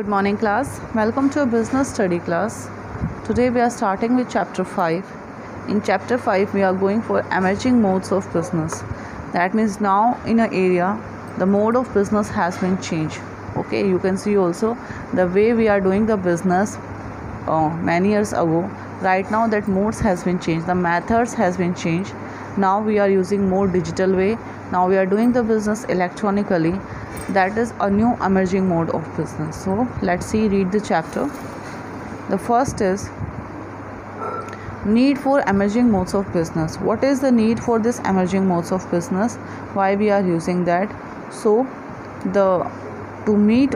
Good morning, class. Welcome to a business study class. Today we are starting with chapter 5. In chapter 5, we are going for emerging modes of business. That means now in an area, the mode of business has been changed. Okay, you can see also the way we are doing the business uh, many years ago. Right now, that modes has been changed. The methods has been changed. Now we are using more digital way. Now we are doing the business electronically that is a new emerging mode of business. So let's see read the chapter. The first is need for emerging modes of business. What is the need for this emerging modes of business? Why we are using that? So the to meet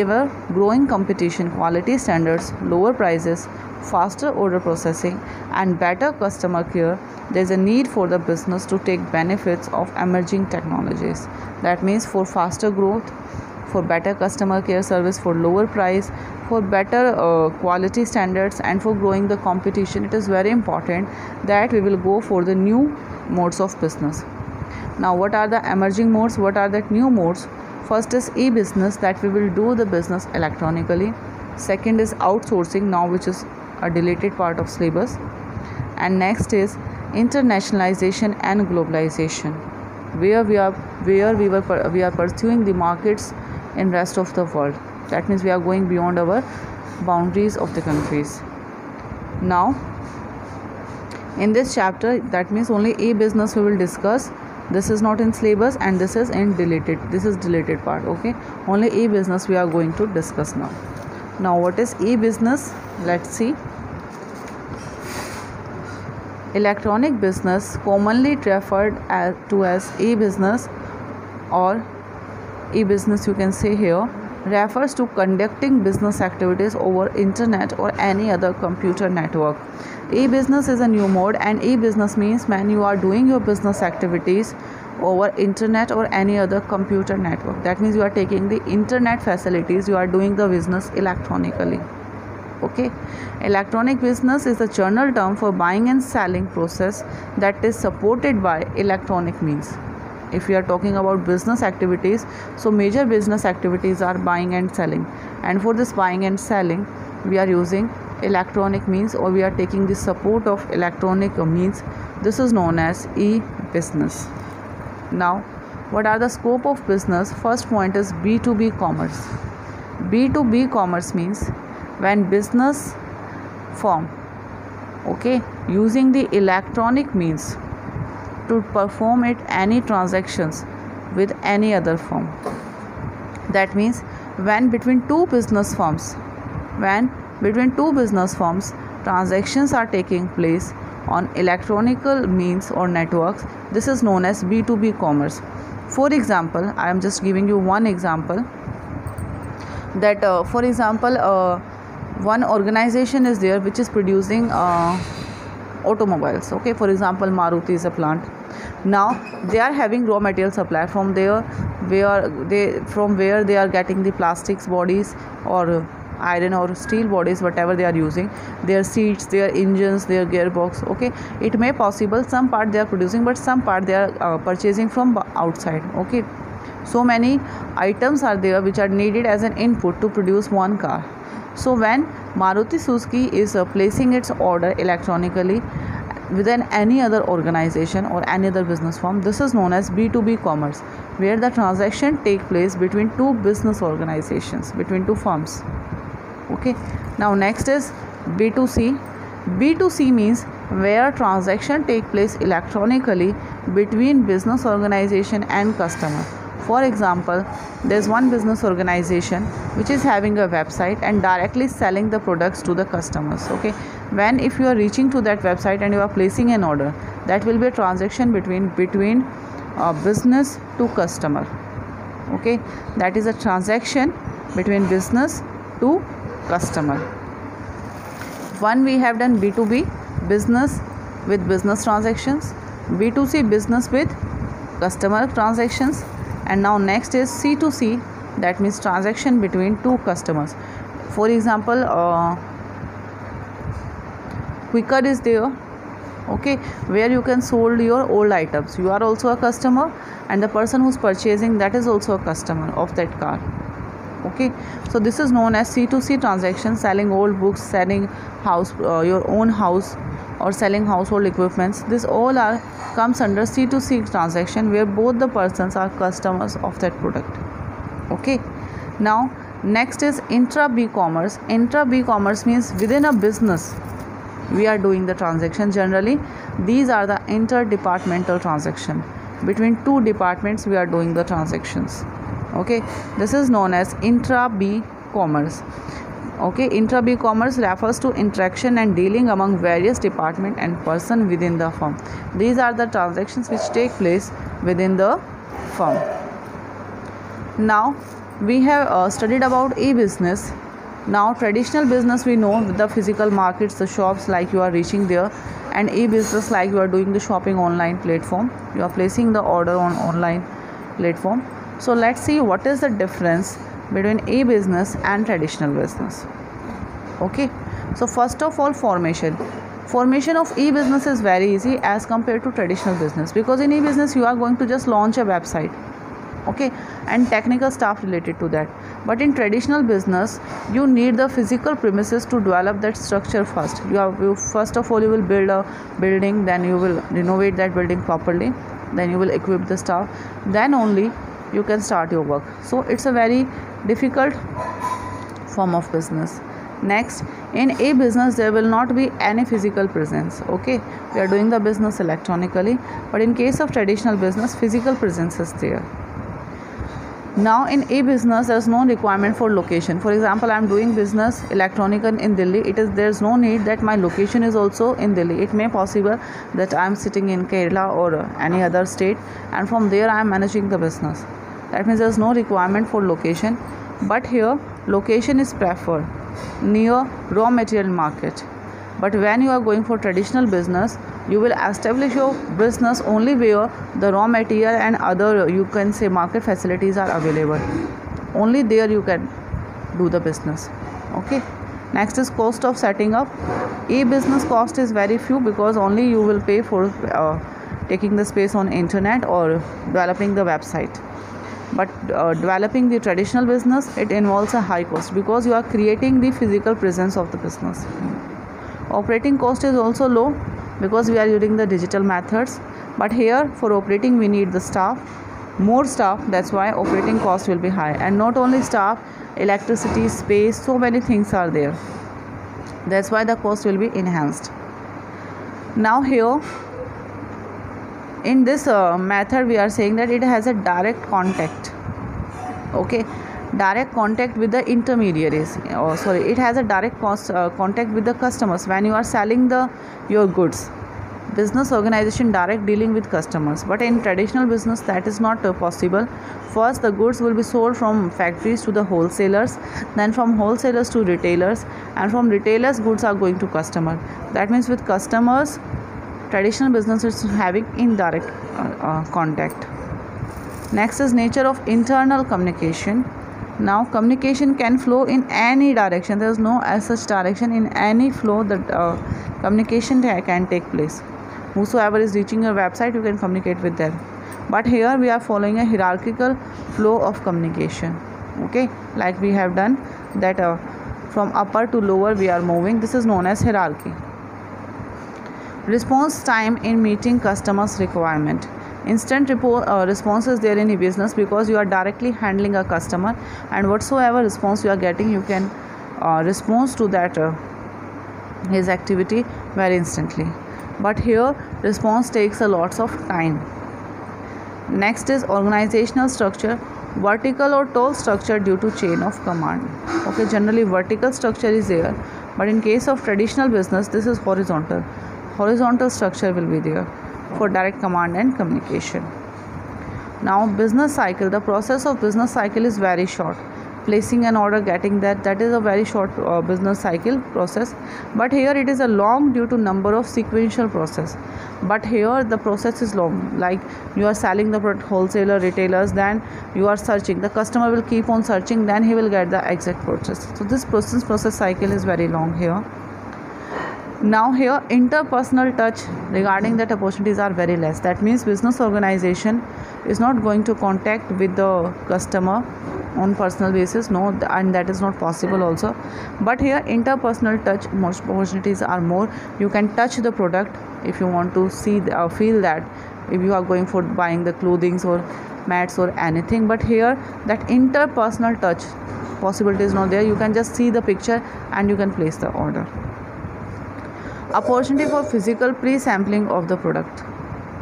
ever growing competition quality standards lower prices faster order processing and better customer care there is a need for the business to take benefits of emerging technologies. That means for faster growth for better customer care service for lower price for better uh, quality standards and for growing the competition it is very important that we will go for the new modes of business. Now what are the emerging modes? What are the new modes first is e-business that we will do the business electronically. Second is outsourcing now which is a deleted part of syllabus. And next is internationalization and globalization where we are where we were we are pursuing the markets in rest of the world. That means we are going beyond our boundaries of the countries. Now in this chapter that means only e-business we will discuss this is not in syllabus and this is in deleted this is deleted part okay? Only a business we are going to discuss now. Now what is e business? Let's see. Electronic business commonly referred as, to as e-business or e-business you can say here refers to conducting business activities over internet or any other computer network. E-business is a new mode and e-business means when you are doing your business activities over internet or any other computer network. That means you are taking the internet facilities you are doing the business electronically. Okay? Electronic business is a general term for buying and selling process that is supported by electronic means if we are talking about business activities so major business activities are buying and selling. And for this buying and selling we are using electronic means or we are taking the support of electronic means. This is known as e-business. Now what are the scope of business? First point is b2b commerce. B2b commerce means when business form okay using the electronic means to perform it any transactions with any other firm. That means when between two business firms when between two business firms transactions are taking place on electronical means or networks this is known as b2b commerce. For example i am just giving you one example that uh, for example uh, one organization is there which is producing uh, automobiles okay? For example maruti is a plant now they are having raw material supply from there where they from where they are getting the plastics bodies or iron or steel bodies whatever they are using. Their seats their engines their gearbox okay? It may possible some part they are producing but some part they are uh, purchasing from outside okay? So many items are there which are needed as an input to produce one car. So when Maruti Suzuki is uh, placing its order electronically within any other organization or any other business firm, this is known as B2B commerce, where the transaction take place between two business organizations, between two firms. Okay. Now next is B2C. B2C means where transaction take place electronically between business organization and customer for example there's one business organization which is having a website and directly selling the products to the customers okay? When if you are reaching to that website and you are placing an order that will be a transaction between between uh, business to customer okay? That is a transaction between business to customer. One we have done b2b business with business transactions. B2c business with customer transactions and now next is c2c that means transaction between two customers. For example uh, Quikr is there okay where you can sold your old items. You are also a customer and the person who's purchasing that is also a customer of that car okay. So this is known as c2c transaction selling old books selling house uh, your own house or selling household equipments. This all are comes under c2c transaction where both the persons are customers of that product. Okay. Now next is intra b commerce intra b commerce means within a business we are doing the transaction. Generally these are the interdepartmental transaction. Between two departments we are doing the transactions. Okay. This is known as intra b commerce okay intra b commerce refers to interaction and dealing among various department and person within the firm. These are the transactions which take place within the firm. Now we have uh, studied about e-business. Now traditional business we know the physical markets the shops like you are reaching there and e-business like you are doing the shopping online platform. You are placing the order on online platform. So let's see what is the difference between e-business and traditional business. Okay? So first of all formation. Formation of e-business is very easy as compared to traditional business because in e-business you are going to just launch a website. Okay? And technical stuff related to that. But in traditional business you need the physical premises to develop that structure first. You have you, first of all you will build a building then you will renovate that building properly then you will equip the staff then only you can start your work. So it's a very difficult form of business. Next in a business there will not be any physical presence okay? We are doing the business electronically but in case of traditional business physical presence is there. Now in a business there's no requirement for location. For example i'm doing business electronic in delhi. It is there's no need that my location is also in delhi. It may possible that i'm sitting in kerala or any other state and from there i'm managing the business that means there's no requirement for location but here location is preferred near raw material market. But when you are going for traditional business you will establish your business only where the raw material and other you can say market facilities are available. Only there you can do the business. Okay? Next is cost of setting up. E-business cost is very few because only you will pay for uh, taking the space on internet or developing the website but uh, developing the traditional business it involves a high cost because you are creating the physical presence of the business. Operating cost is also low because we are using the digital methods. But here for operating we need the staff more staff. That's why operating cost will be high. And not only staff electricity space so many things are there. That's why the cost will be enhanced. Now here in this uh, method we are saying that it has a direct contact. Okay? Direct contact with the intermediaries. Oh sorry it has a direct cost, uh, contact with the customers when you are selling the your goods. Business organization direct dealing with customers. But in traditional business that is not uh, possible. First the goods will be sold from factories to the wholesalers then from wholesalers to retailers and from retailers goods are going to customer. That means with customers traditional business is having indirect uh, uh, contact. Next is nature of internal communication. Now communication can flow in any direction. There is no as such direction in any flow that uh, communication can take place. Whosoever is reaching your website you can communicate with them. But here we are following a hierarchical flow of communication. Okay? Like we have done that uh, from upper to lower we are moving. This is known as hierarchy response time in meeting customers requirement. Instant repo- uh, response is there in a business because you are directly handling a customer and whatsoever response you are getting you can uh, respond to that uh, his activity very instantly. But here response takes a lots of time. Next is organizational structure. Vertical or tall structure due to chain of command. Okay generally vertical structure is there but in case of traditional business this is horizontal horizontal structure will be there for direct command and communication. Now business cycle the process of business cycle is very short. Placing an order getting that that is a very short uh, business cycle process. But here it is a long due to number of sequential process. But here the process is long. Like you are selling the product wholesaler retailers then you are searching. The customer will keep on searching then he will get the exact purchase so this process process cycle is very long here now here interpersonal touch regarding that opportunities are very less. That means business organization is not going to contact with the customer on personal basis. No and that is not possible also. But here interpersonal touch most opportunities are more. You can touch the product if you want to see the, uh, feel that if you are going for buying the clothing or mats or anything. But here that interpersonal touch possibility is not there. You can just see the picture and you can place the order opportunity for physical pre-sampling of the product.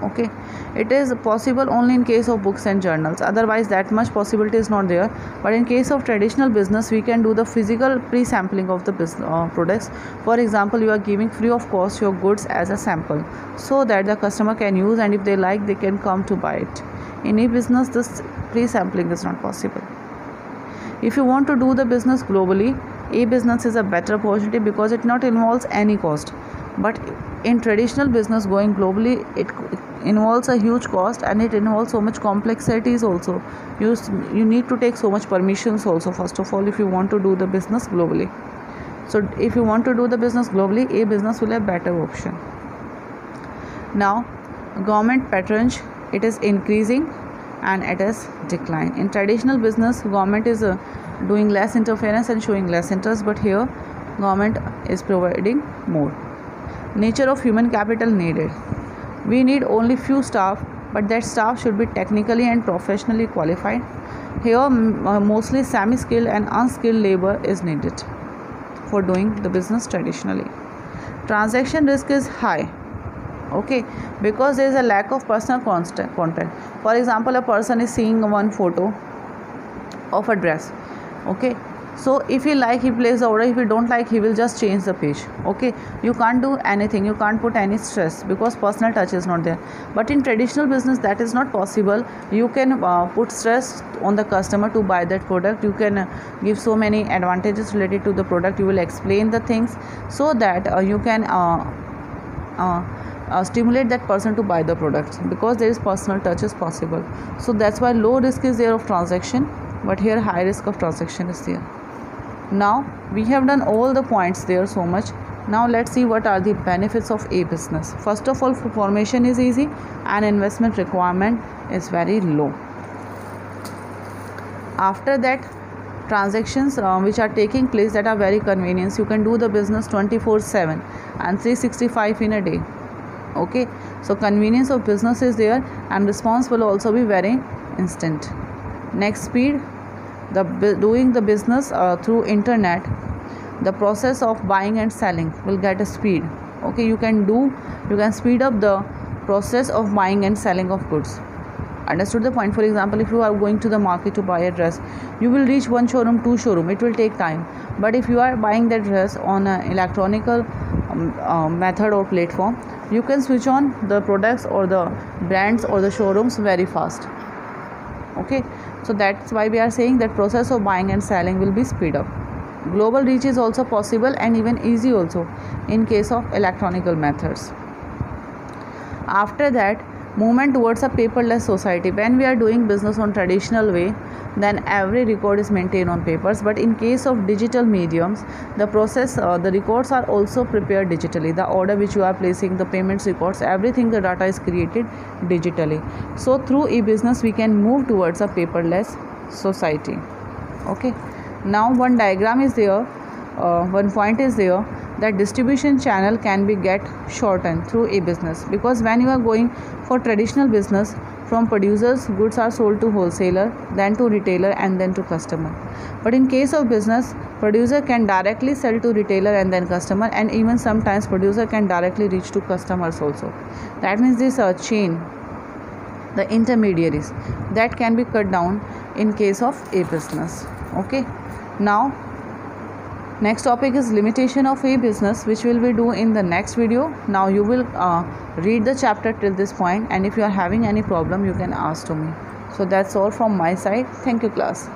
Okay? It is possible only in case of books and journals. Otherwise that much possibility is not there. But in case of traditional business we can do the physical pre-sampling of the business, uh, products. For example you are giving free of cost your goods as a sample so that the customer can use and if they like they can come to buy it. In a business this pre-sampling is not possible. If you want to do the business globally a business is a better opportunity because it not involves any cost. But in traditional business going globally it involves a huge cost and it involves so much complexities also. You you need to take so much permissions also first of all if you want to do the business globally. So if you want to do the business globally a business will have better option. Now government patronage it is increasing and it is decline. In traditional business government is uh, doing less interference and showing less interest but here government is providing more. Nature of human capital needed. We need only few staff but that staff should be technically and professionally qualified. Here uh, mostly semi skilled and unskilled labor is needed for doing the business traditionally. Transaction risk is high okay? Because there is a lack of personal content for example a person is seeing one photo of a dress. Okay? So if he like he plays the order. If he don't like he will just change the page. Okay? You can't do anything. You can't put any stress because personal touch is not there. But in traditional business that is not possible. You can uh, put stress on the customer to buy that product. You can uh, give so many advantages related to the product. You will explain the things so that uh, you can uh, uh, stimulate that person to buy the product because there is personal touch is possible. So that's why low risk is there of transaction but here high risk of transaction is there. Now we have done all the points there so much. Now let's see what are the benefits of a business. First of all formation is easy and investment requirement is very low. After that transactions uh, which are taking place that are very convenient. You can do the business 24 7 and 365 in a day okay? So convenience of business is there and response will also be very instant. Next speed the doing the business uh, through internet. The process of buying and selling will get a speed. Okay? You can do you can speed up the process of buying and selling of goods. Understood the point? For example if you are going to the market to buy a dress you will reach one showroom two showroom. It will take time. But if you are buying that dress on an electronical uh, method or platform you can switch on the products or the brands or the showrooms very fast. Okay? So that's why we are saying that process of buying and selling will be speed up. Global reach is also possible and even easy also in case of electronical methods. After that movement towards a paperless society. When we are doing business on traditional way then every record is maintained on papers. But in case of digital mediums the process uh, the records are also prepared digitally. The order which you are placing the payments records everything the data is created digitally. So through e-business we can move towards a paperless society. Okay. Now one diagram is there. Uh, one point is there that distribution channel can be get shortened through a business because when you are going for traditional business from producers goods are sold to wholesaler then to retailer and then to customer. But in case of business producer can directly sell to retailer and then customer and even sometimes producer can directly reach to customers also. That means this uh, chain the intermediaries that can be cut down in case of a business. Okay? Now next topic is limitation of a business which will we do in the next video. Now you will uh, read the chapter till this point and if you are having any problem you can ask to me. So that's all from my side. Thank you class